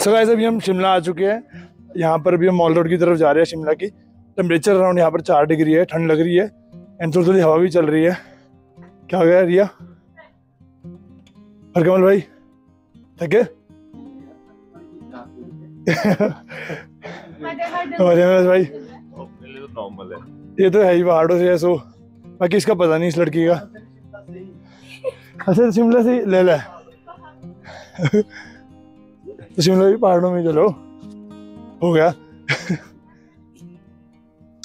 So guys अभी हम शिमला आ चुके हैं। यहाँ पर अभी हम मॉल रोड की तरफ़ जा रहे हैं शिमला की। टेम्परेचर अराउंड यहाँ पर चार डिग्री है, ठंड लग रही है। एंड थोड़ी थोड़ी हवा भी चल रही है। क्या हो गया रिया? हरकमल भाई, थके भाई, ये तो है ही पहाड़ों से है सो बाकी इसका पता नहीं इस लड़की का। अच्छा शिमला से ले ले। तो शिमला भी पहाड़ों में चलो हो गया।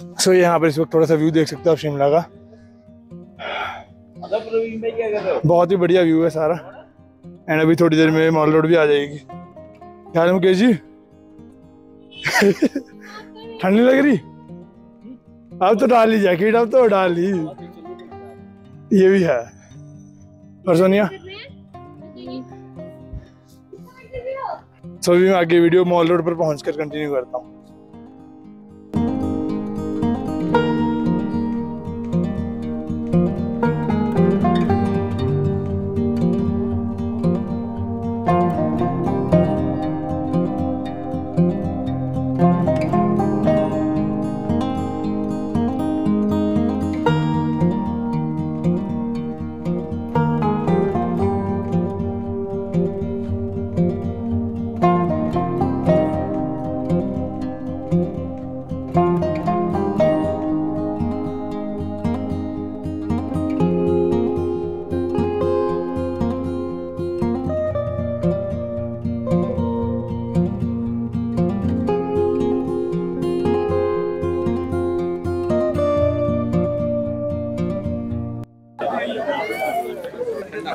सो so, यहाँ पर इस वक्त थोड़ा सा व्यू देख सकते हो आप शिमला का। बहुत ही बढ़िया व्यू है सारा। एंड अभी थोड़ी देर में मॉल रोड भी आ जाएगी। क्या हाल है मुकेश जी? ठंड नहीं लग रही? अब तो डाल ली जैकेट अब तो डाल। ली ये भी है। और सोनिया? सो अभी मैं आगे वीडियो मॉल रोड पर पहुंचकर कंटिन्यू करता हूँ।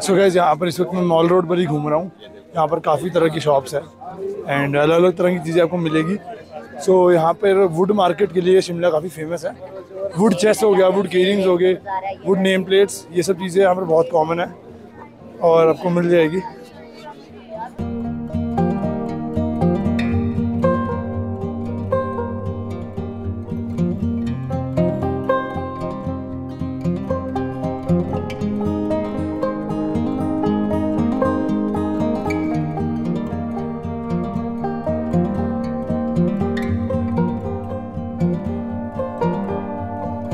सो गैस यहाँ पर इस वक्त मैं मॉल रोड पर ही घूम रहा हूँ। यहाँ पर काफ़ी तरह की शॉप्स है एंड अलग अलग तरह की चीज़ें आपको मिलेगी। सो so, यहाँ पर वुड मार्केट के लिए शिमला काफ़ी फ़ेमस है। वुड चेस हो गया वुड केयरिंग्स हो गए वुड नेम प्लेट्स ये सब चीज़ें यहाँ पर बहुत कॉमन है और आपको मिल जाएगी।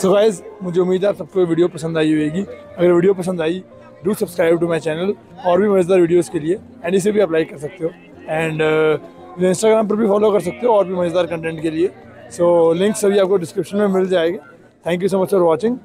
So guys मुझे उम्मीद है आप सबको वीडियो पसंद आई होगी। अगर वीडियो पसंद आई do subscribe to my channel और भी मज़ेदार वीडियोज़ के लिए एंड इसे भी लाइक कर सकते हो। एंड मुझे इंस्टाग्राम पर भी फॉलो कर सकते हो और भी मज़ेदार कंटेंट के लिए। सो लिंक सभी आपको डिस्क्रिप्शन में मिल जाएगी। Thank you so much for watching